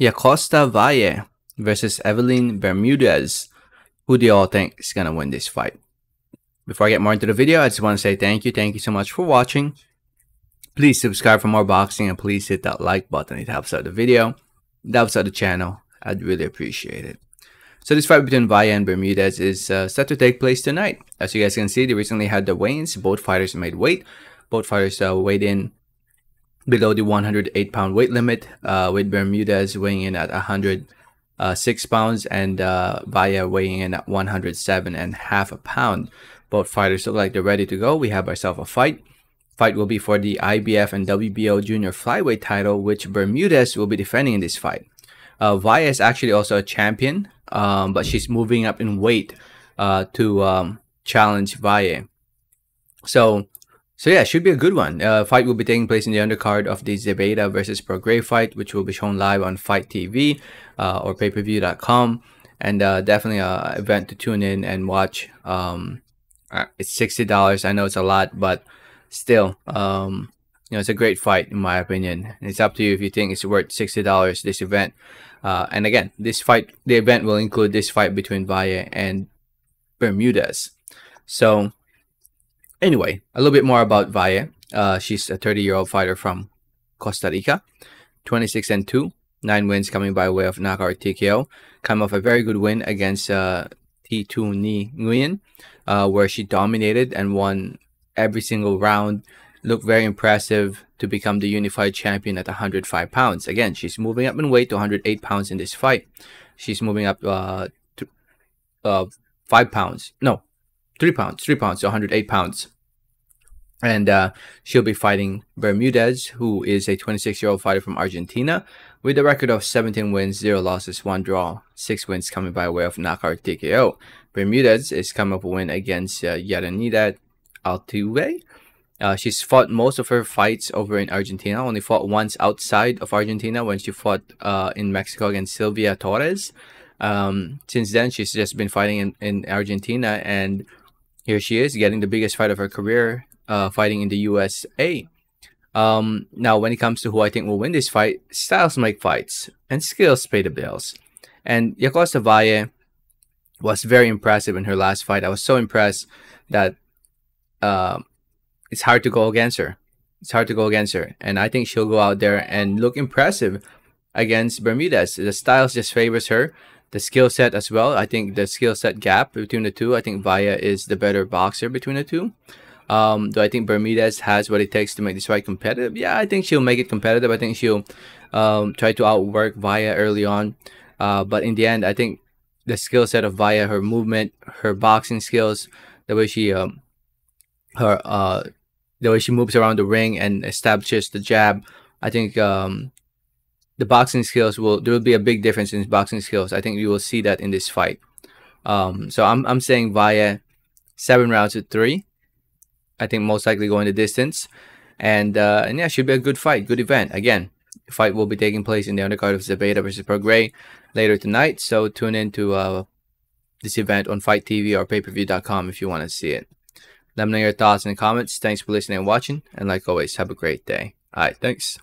Yokasta Valle versus Evelin Bermudez. Who do you all think is going to win this fight? Before I get more into the video, I just want to say thank you. Thank you so much for watching. Please subscribe for more boxing and please hit that like button. It helps out the video. It helps out the channel. I'd really appreciate it. So this fight between Valle and Bermudez is uh, set to take place tonight. As you guys can see, they recently had the weigh-ins. Both fighters made weight. Both fighters uh, weighed in below the 108 pound weight limit, uh, with Bermudez weighing in at 106 uh, pounds and uh, Valle weighing in at 107 and half a pound. Both fighters look like they're ready to go. We have ourselves a fight. Fight will be for the IBF and WBO junior flyweight title, which Bermudez will be defending in this fight. Uh, Valle is actually also a champion, um, but she's moving up in weight uh, to um, challenge Valle. So so yeah, should be a good one. Uh, fight will be taking place in the undercard of the Zepeda versus Prograis fight, which will be shown live on FITE TV uh, or payperview.com, and uh, definitely a event to tune in and watch. Um, uh, it's sixty dollars. I know it's a lot, but still, um, you know, it's a great fight in my opinion. And It's up to you if you think it's worth sixty dollars. This event, uh, and again, this fight, the event will include this fight between Valle and Bermudez. So Anyway, a little bit more about Valle. Uh, she's a 30 year old fighter from Costa Rica, 26 and 2, 9 wins coming by way of knockout TKO. Come off a very good win against uh, Thi Thu Nhi Nguyen, uh, where she dominated and won every single round. Looked very impressive to become the unified champion at 105 pounds. Again, she's moving up in weight to 108 pounds in this fight. She's moving up uh, to, uh, 5 pounds. No, three pounds, three pounds, so 108 pounds. And uh, she'll be fighting Bermudez, who is a 26 year old fighter from Argentina, with a record of 17 wins, 0 losses, 1 draw, 6 wins coming by way of knockout TKO. Bermudez is coming up a win against uh, Yaranida Altuve. Uh, she's fought most of her fights over in Argentina, only fought once outside of Argentina when she fought uh, in Mexico against Silvia Torres. Um, since then, she's just been fighting in, in Argentina and here she is getting the biggest fight of her career, uh, fighting in the USA. Um, now, when it comes to who I think will win this fight, styles make fights and skills pay the bills. And Yokasta Valle was very impressive in her last fight. I was so impressed that uh, it's hard to go against her. It's hard to go against her. And I think she'll go out there and look impressive against Bermudez. The styles just favors her the skill set as well. I think the skill set gap between the two, I think Valle is the better boxer between the two. Um, do I think Bermudez has what it takes to make this fight competitive? Yeah, I think she'll make it competitive. I think she'll um, try to outwork Valle early on. Uh, but in the end, I think the skill set of Valle, her movement, her boxing skills, the way she um, her uh, the way she moves around the ring and establishes the jab, I think um, the boxing skills will there will be a big difference in boxing skills. I think you will see that in this fight. Um, so I'm I'm saying via seven rounds to three. I think most likely going the distance, and uh, and yeah, should be a good fight, good event. Again, fight will be taking place in the undercard of Zepeda versus Prograis later tonight. So tune in to uh, this event on FITE TV or payperview.com if you want to see it. Let me know your thoughts in the comments. Thanks for listening and watching, and like always, have a great day. All right, thanks.